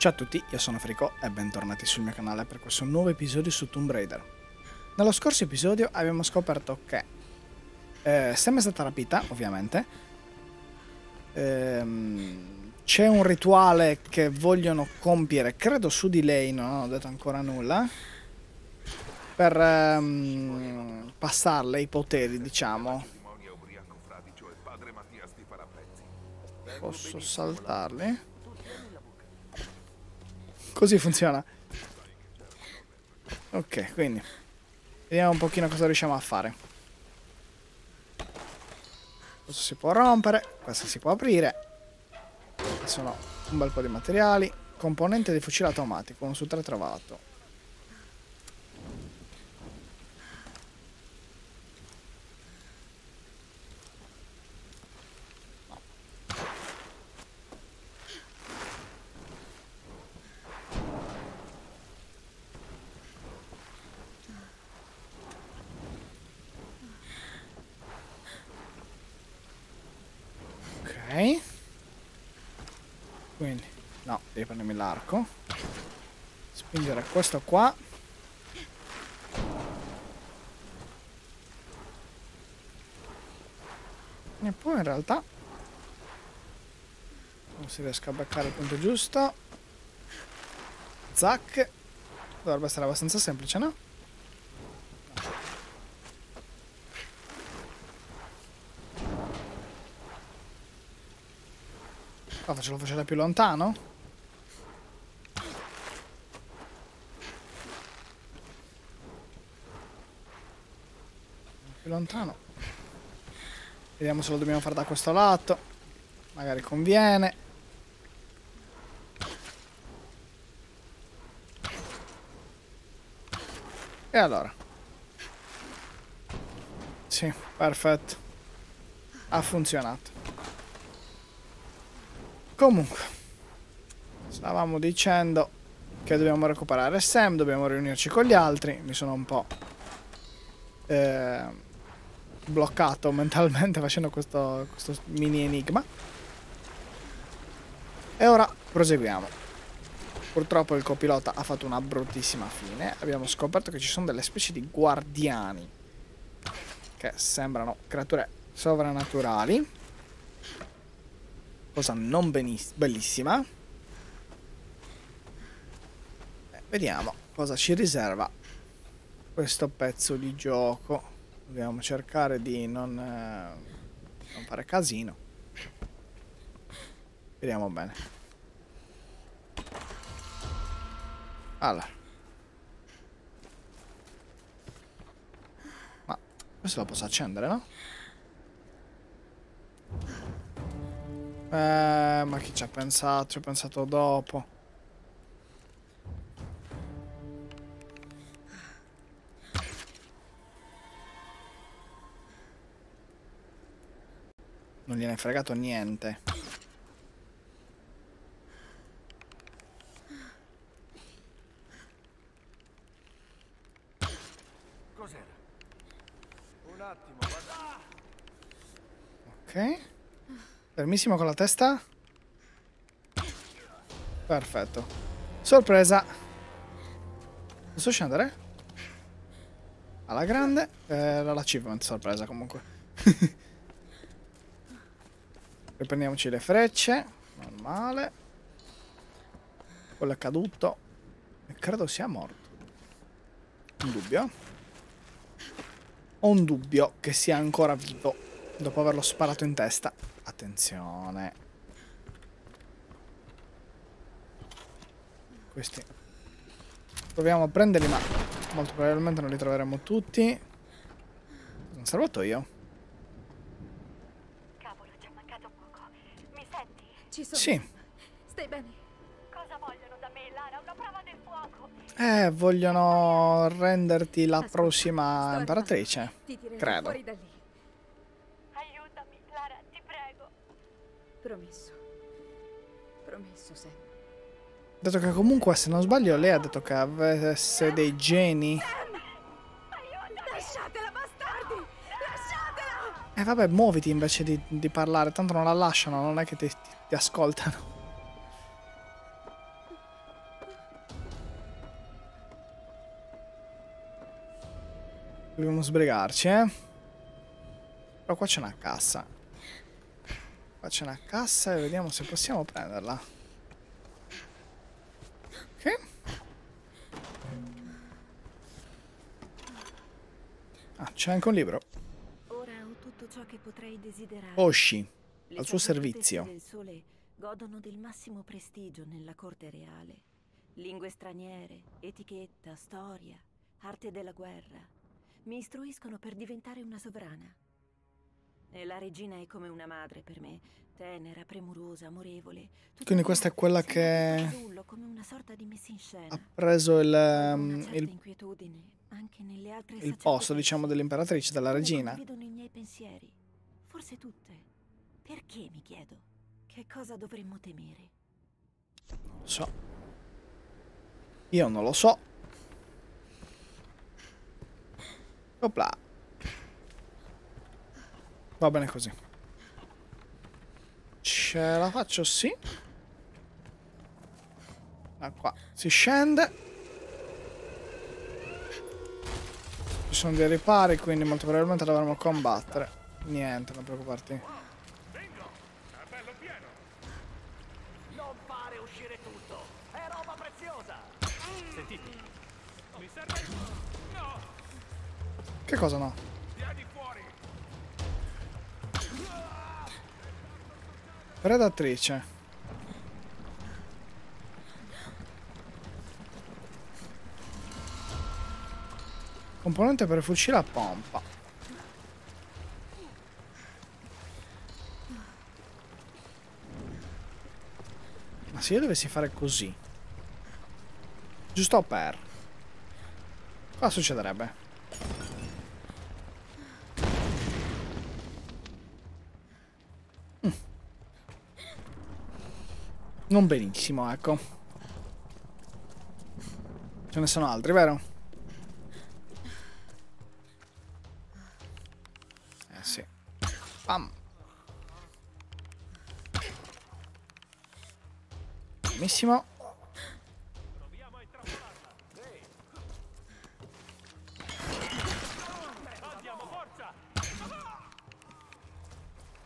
Ciao a tutti, io sono Frico e bentornati sul mio canale per questo nuovo episodio su Tomb Raider. Nello scorso episodio abbiamo scoperto che eh, Sam è stata rapita, ovviamente. Ehm, c'è un rituale che vogliono compiere, credo su di lei, non ho detto ancora nulla, per ehm, passarle i poteri, diciamo. Posso saltarli? Così funziona. Ok, quindi vediamo un pochino cosa riusciamo a fare. Questo si può rompere, questo si può aprire. Sono un bel po' di materiali. Componente di fucile automatico, uno su tre trovato. Quindi, no, devi prendermi l'arco. Spingere questo qua. E poi in realtà non si riesca a beccare il punto giusto. Zac. Dovrebbe essere abbastanza semplice, no? Qua faccio faccio più lontano? Più lontano. Vediamo se lo dobbiamo fare da questo lato. Magari conviene. E allora? Sì, perfetto. Ha funzionato. Comunque, stavamo dicendo che dobbiamo recuperare Sam, dobbiamo riunirci con gli altri. Mi sono un po' eh, bloccato mentalmente facendo questo, questo mini enigma. E ora proseguiamo. Purtroppo il copilota ha fatto una bruttissima fine. Abbiamo scoperto che ci sono delle specie di guardiani che sembrano creature sovrannaturali cosa non bellissima. Eh, vediamo cosa ci riserva questo pezzo di gioco. Dobbiamo cercare di non, eh, non fare casino. Vediamo bene. Allora. Ma questo lo posso accendere, no? Eh, ma chi ci ha pensato? Ci ho pensato dopo. Non gliene è fregato niente. Cos'era? Un attimo, guarda. Ok. Fermissimo con la testa. Perfetto. Sorpresa. Posso scendere? Alla grande. Eh, l'achievement sorpresa comunque. Riprendiamoci le frecce. Normale. Quello è caduto. E credo sia morto. Un dubbio. Ho un dubbio che sia ancora vivo. Dopo averlo sparato in testa. Attenzione. Questi. Proviamo a prenderli, ma molto probabilmente non li troveremo tutti. Non salvato io. Cavolo, ci è mancato poco. Mi senti? Ci sono. Sì. Stai bene? Cosa vogliono da me, Lara? Una prova del fuoco. Eh, vogliono renderti la Ascolta, prossima imperatrice. Credo. Fuori da lì. Promesso. Promesso, Sam. Dato che comunque, se non sbaglio, lei ha detto che avesse dei geni. Sam! Aiuta! Lasciatela, bastardi! Lasciatela! E eh, vabbè, muoviti invece di, di, parlare, tanto non la lasciano, non è che ti, ti, ti ascoltano. Dobbiamo sbrigarci, eh. Però qua c'è una cassa. Qua c'è una cassa e vediamo se possiamo prenderla. Ok. Ah, c'è anche un libro. Ora ho tutto ciò che potrei desiderare. Oshi, al suo servizio. del sole godono del massimo prestigio nella corte reale. Lingue straniere, etichetta, storia, arte della guerra. Mi istruiscono per diventare una sovrana. E la regina è come una madre per me, tenera, premurosa, amorevole. Tuttavia, Quindi questa è quella che- tutto fasullo. Ha preso il, certa il, il posto, diciamo, dell'imperatrice, della regina. condividono i miei pensieri, forse tutte. Perché mi chiedo? Che cosa dovremmo temere? Non lo so. Io non lo so. Opla. Va bene così. Ce la faccio sì. Da qua si scende. Ci sono dei ripari, quindi molto probabilmente dovremo combattere. Niente, non preoccuparti. No! Che cosa no? Vieni fuori! Predatrice. Componente per fucile a pompa. Ma se io dovessi fare così. Giusto per. Cosa succederebbe? Non benissimo, ecco. Ce ne sono altri, vero? Eh sì. Pam. Benissimo.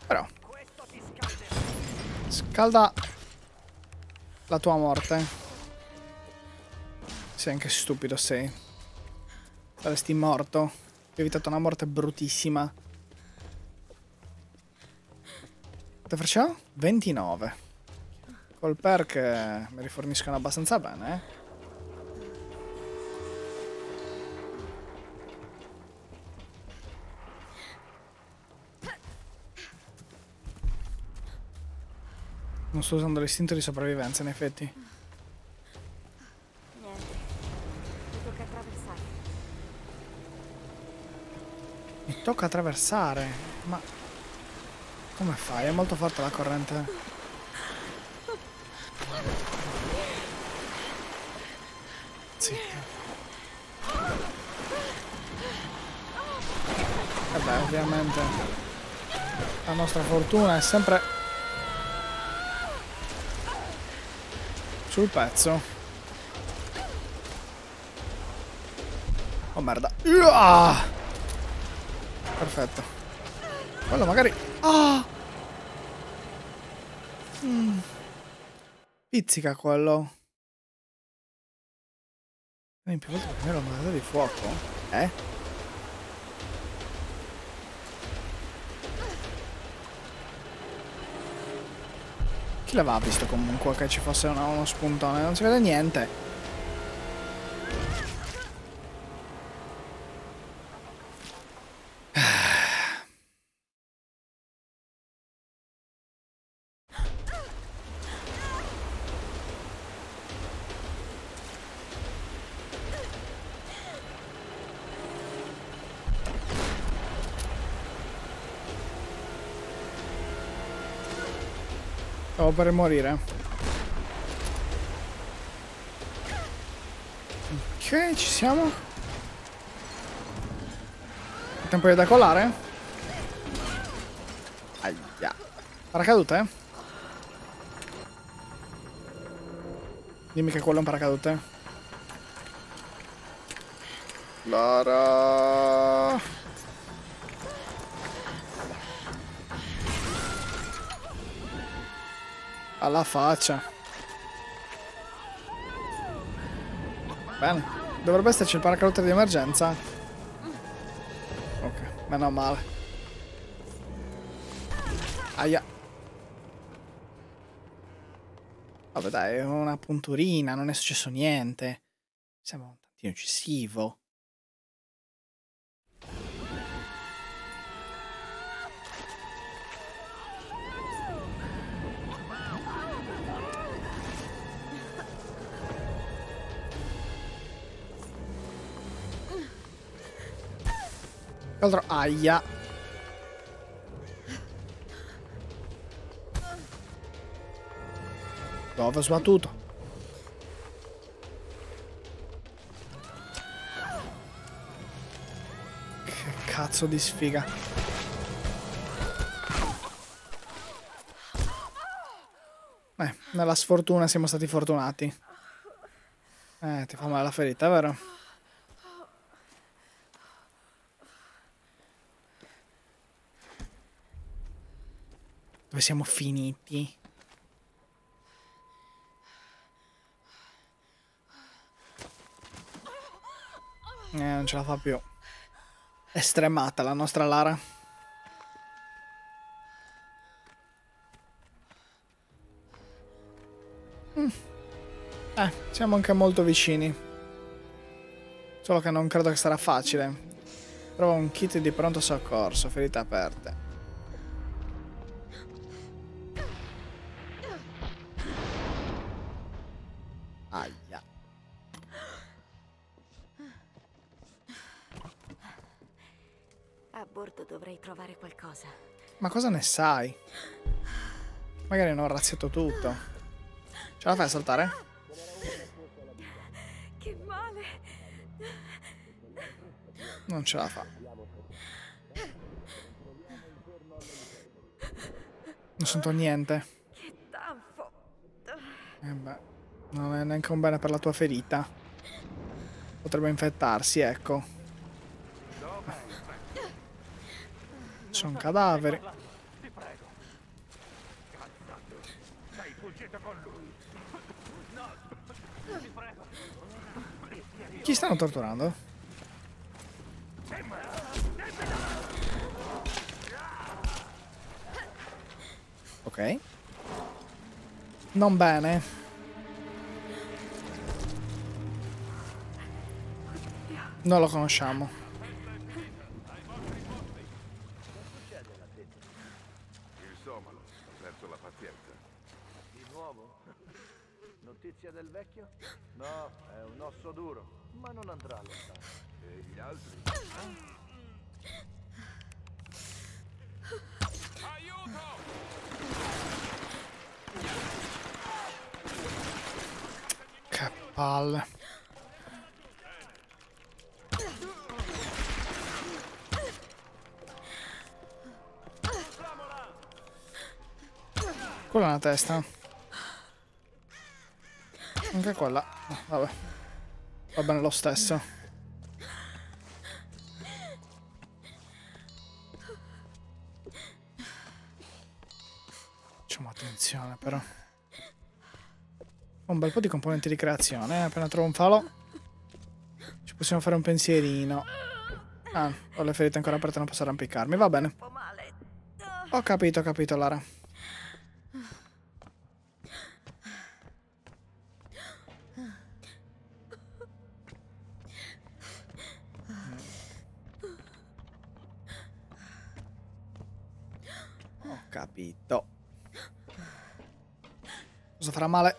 Però. Scalda la tua morte. Sei anche stupido, sei. Saresti morto. Hai evitato una morte bruttissima. Quanto facciamo? 29. Col perk mi riforniscono abbastanza bene, eh. Non sto usando l'istinto di sopravvivenza, in effetti. Niente. Mi tocca attraversare. Mi tocca attraversare. Ma... Come fai? È molto forte la corrente. Sì. Vabbè, ovviamente. La nostra fortuna è sempre... Sul pezzo. Oh merda. Uah! Perfetto. Quello magari... Ah! Mm. Pizzica quello. In più prendere una modalità di fuoco? Eh? L'aveva visto comunque che ci fosse uno, spuntone? Non si vede niente. Stavo per morire. Ok, ci siamo. È tempo di decollare? Aia. Paracadute? Dimmi che quello è un paracadute. Lara. Alla faccia. Bene. Dovrebbe esserci il paracadute di emergenza. Ok, meno male. Aia. Vabbè dai, una punturina, non è successo niente. Sembra un tantino eccessivo. Altro aia. Dove ho sbattuto? Che cazzo di sfiga. Eh, nella sfortuna siamo stati fortunati. Eh, ti fa male la ferita, vero? Dove siamo finiti? Eh, non ce la fa più. È stremata la nostra Lara. Mm. Eh, siamo anche molto vicini. Solo che non credo che sarà facile. Trova un kit di pronto soccorso, ferite aperte. Ma cosa ne sai? Magari non ho razziato tutto. Ce la fai a saltare? Che male! Non ce la fa. Non sento niente. Che tanfo! Eh beh, non è neanche un bene per la tua ferita. Potrebbe infettarsi, ecco. Sono cadaveri. Ti prego. Cazzato. Sei fuggito con lui. No. Ti prego. Chi stanno torturando? Ok. Non bene. Non lo conosciamo. Il somalo ha perso la pazienza. Di nuovo? Notizia del vecchio? No, è un osso duro, ma non andrà lontano. E gli altri? Che palle. Quella è una testa. Anche quella. Vabbè. Va bene lo stesso. Facciamo attenzione però. Ho un bel po' di componenti di creazione. eh. Appena trovo un falo ci possiamo fare un pensierino. Ah, ho le ferite ancora aperte, non posso arrampicarmi. Va bene. Ho capito, ho capito, Lara. Ho capito. Cosa farà male?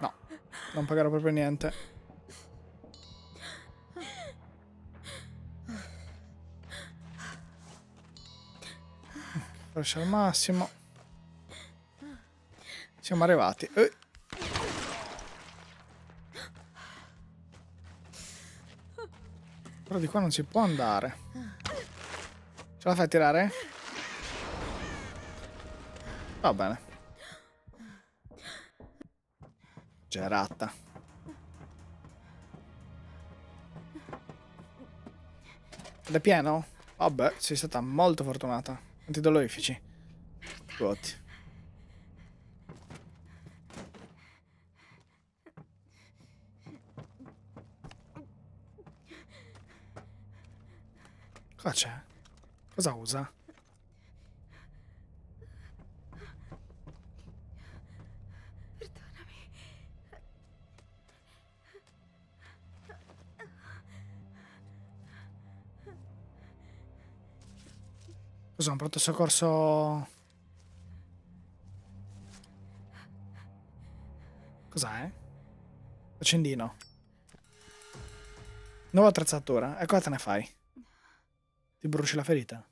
No, non pagherò proprio niente. Forse al massimo. Siamo arrivati. Eh. Però di qua non si può andare. Ce la fai a tirare? Va bene. Geratta. Ed è pieno? Vabbè, sei stata molto fortunata. Antidolorifici. Vuoti. Cosa c'è? Cosa usa? Cos'è un pronto soccorso? Cos'è? Accendino. Nuova attrezzatura. E cosa te ne fai? Ti bruci la ferita?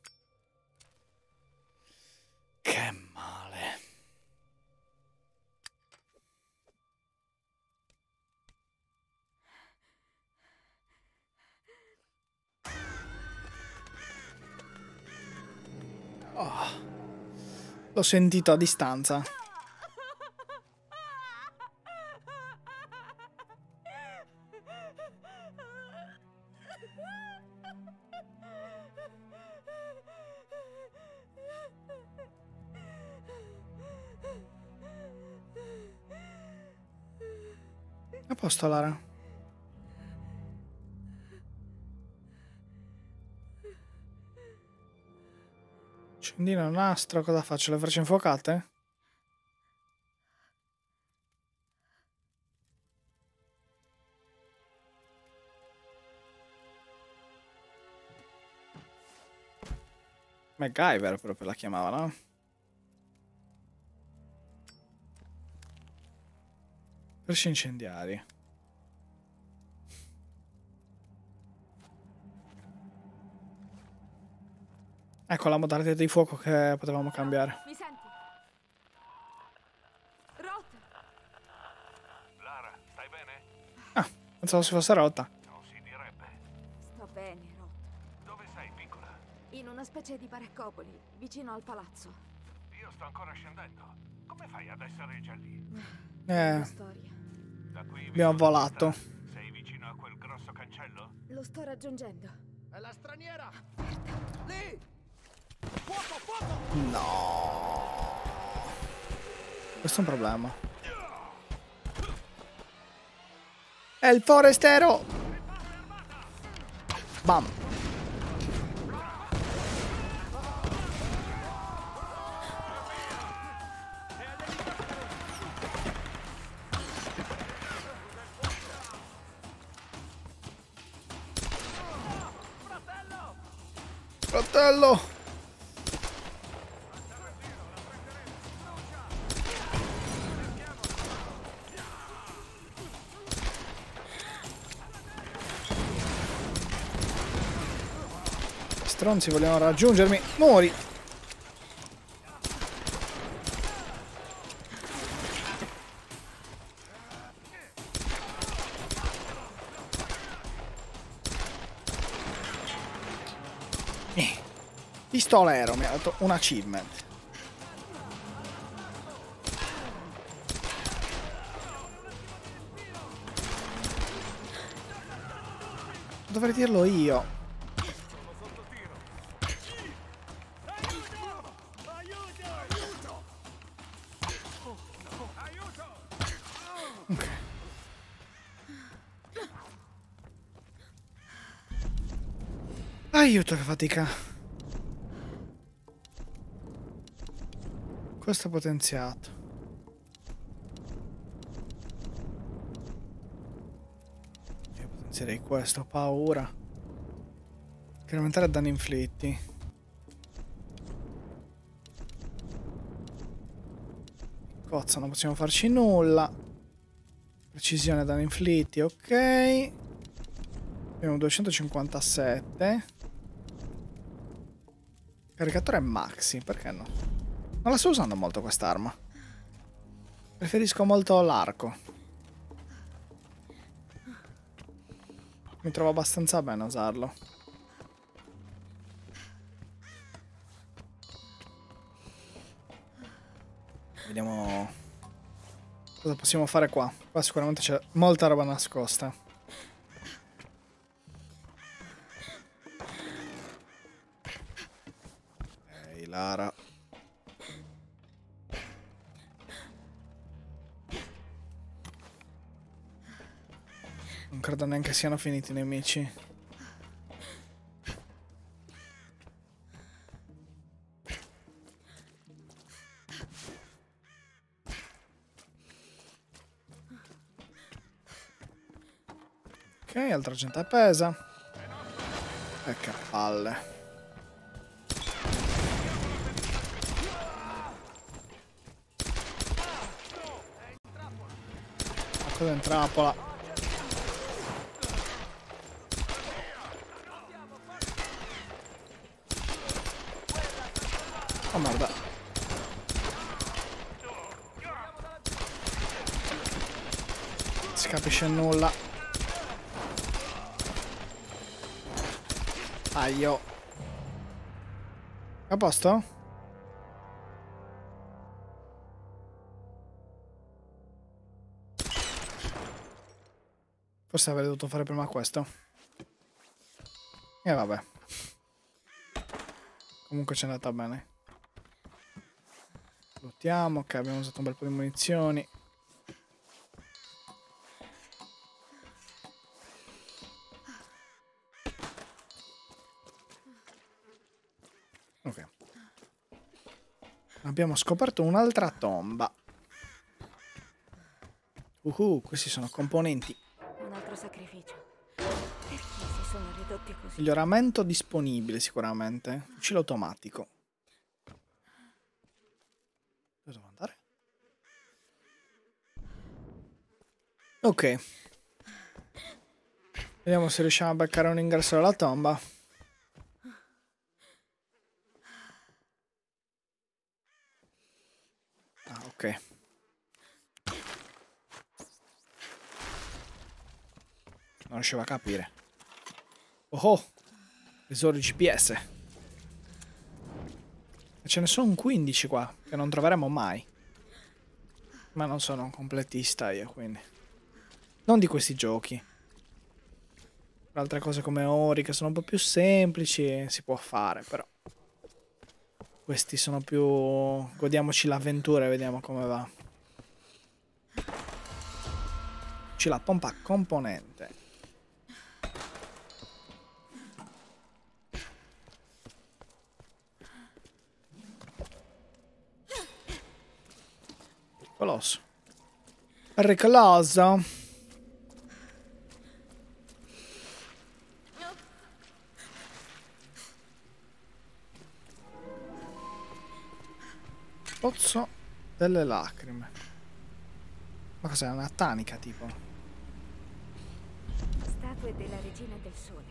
Sentito a distanza. A posto, Lara. Accendino nastro, cosa faccio? Le frecce infuocate? MacGyver proprio la chiamavano. Frecce incendiari. Ecco la modalità di fuoco che potevamo cambiare. Mi senti? Rot, Lara, stai bene? Ah, pensavo si fosse rotta. Non si direbbe. sto bene, Rot. Dove sei, piccola? In una specie di baraccopoli, vicino al palazzo. Io sto ancora scendendo. Come fai ad essere già lì? Eh, La storia. Da qui Abbiamo volato. Sei vicino a quel grosso cancello? Lo sto raggiungendo. È la straniera! No. Questo è un problema. È il forestero! Bam. Stronzi vogliono raggiungermi. Muori! Eh, Pistolero mi ha dato un achievement. Dovrei dirlo io. Aiuto che fatica. Questo è potenziato. Io potenzierei questo, ho paura. Incrementare danni inflitti. Cozza, non possiamo farci nulla. Precisione danni inflitti, ok. Abbiamo 257. Caricatore maxi, perché no? Non la sto usando molto quest'arma. Preferisco molto l'arco. Mi trovo abbastanza bene a usarlo. Vediamo cosa possiamo fare qua. Qua sicuramente c'è molta roba nascosta. Lara. Non credo neanche siano finiti i nemici. Ok, altra gente appesa. E che palle. Cosa in trappola? Oh merda. Si capisce nulla. Aio. A posto? Forse avrei dovuto fare prima questo. E vabbè. Comunque ci è andata bene. Lottiamo, ok, abbiamo usato un bel po' di munizioni. Ok. Abbiamo scoperto un'altra tomba. Uhu, questi sono componenti. Ridotti così? Miglioramento disponibile sicuramente. Fucile automatico. Dove devo andare? Ok. Vediamo se riusciamo a beccare un ingresso alla tomba. Ah, ok. Non riuscivo a capire. Oh! Tesori GPS. Ce ne sono 15 qua, che non troveremo mai. Ma non sono un completista io, quindi. Non di questi giochi. Altre cose come Ori, che sono un po' più semplici, si può fare, però. Questi sono più... Godiamoci l'avventura e vediamo come va. Ci la pompa componente. Pericoloso. Pozzo delle lacrime. Ma cos'è? Una tanica tipo? Statue della regina del sole.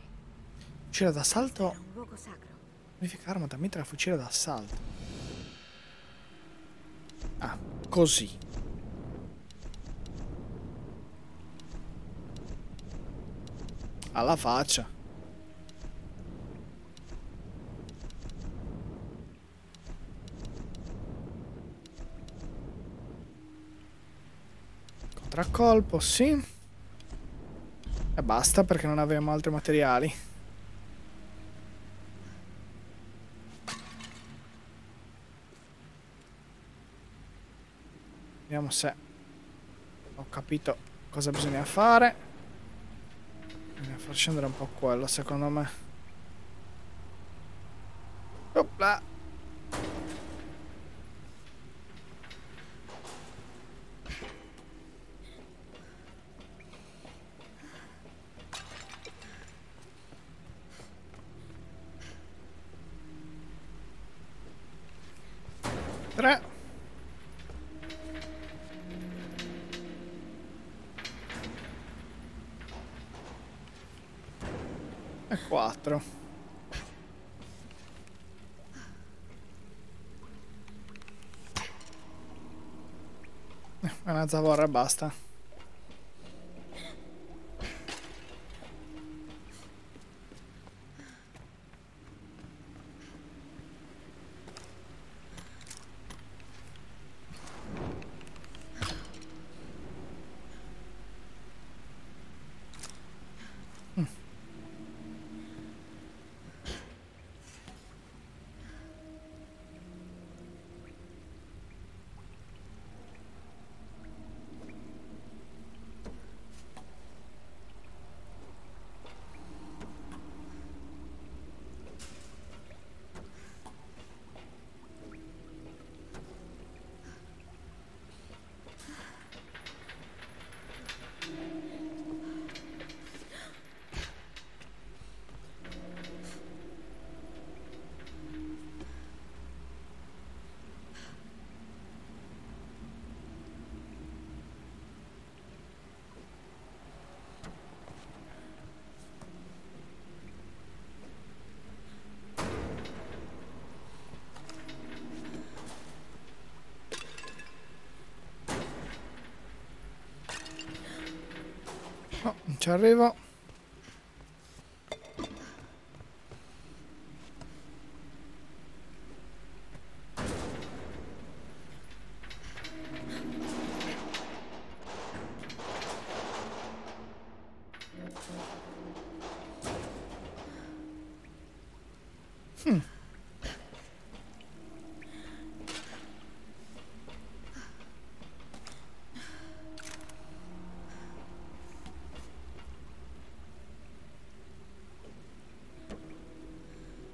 Fucile d'assalto. Modifica arma da mitra fucile d'assalto. Ah, così. Alla faccia. Contraccolpo, sì. E basta perché non avevamo altri materiali. Vediamo se ho capito cosa bisogna fare. Far scendere un po' quello, secondo me. Opla. Tre. Eh, Una zavorra basta. No, non ci arrivo.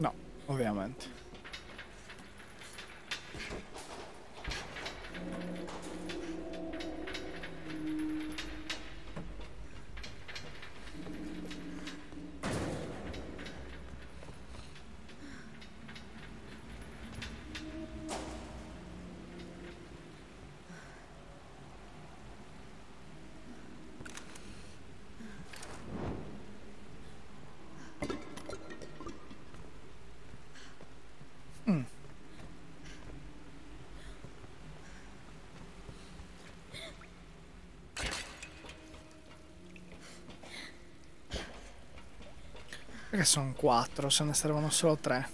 No, ovviamente. Perché sono quattro, se ne servono solo tre.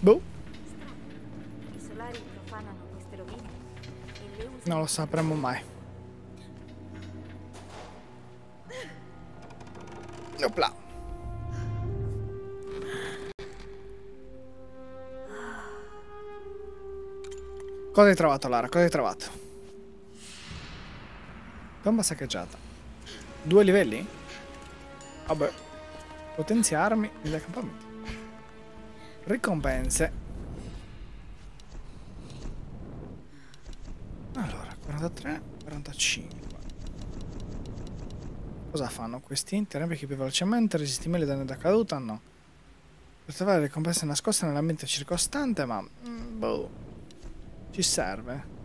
Boh, I Cosa hai trovato Lara? Cosa hai trovato? Tomba saccheggiata. Due livelli? Vabbè. Potenziarmi gli accampamenti. Ricompense. Allora, 43, 45. Cosa fanno questi? Interrompi più velocemente, resisti meglio danni da caduta? No. Per trovare ricompense nascoste nell'ambiente circostante, ma... mm, boh. Ci serve.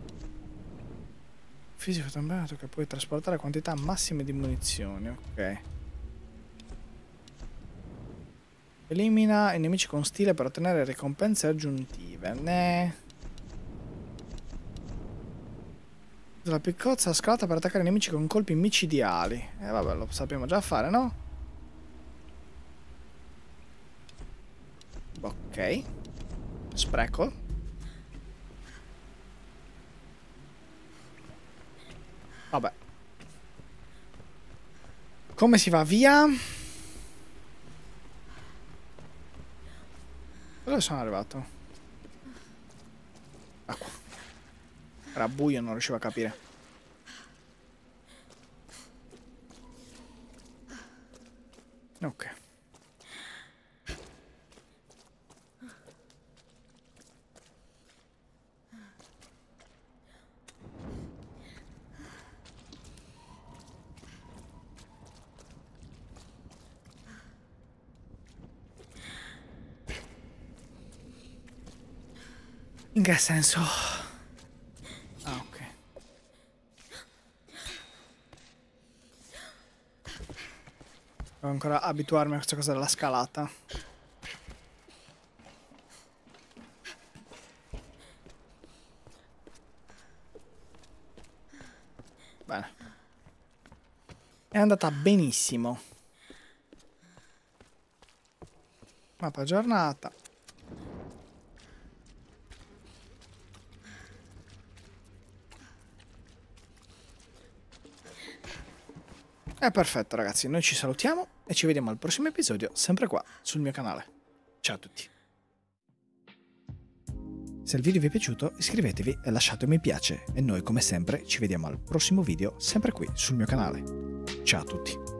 Fisico temprato che puoi trasportare quantità massime di munizioni, ok. Elimina i nemici con stile per ottenere ricompense aggiuntive. Ne... La piccozza scalata per attaccare i nemici con colpi micidiali. E eh, vabbè, lo sappiamo già fare, no? Ok. Spreco. Vabbè. Come si va via? Dove sono arrivato? Ah, qua. Era buio, non riuscivo a capire. Ok. In che senso? Ah, ok. Devo ancora abituarmi a questa cosa della scalata. Bene. È andata benissimo. Mappa giornata. È perfetto ragazzi, noi ci salutiamo e ci vediamo al prossimo episodio, sempre qua sul mio canale. Ciao a tutti. Se il video vi è piaciuto iscrivetevi e lasciate un mi piace e noi come sempre ci vediamo al prossimo video sempre qui sul mio canale. Ciao a tutti.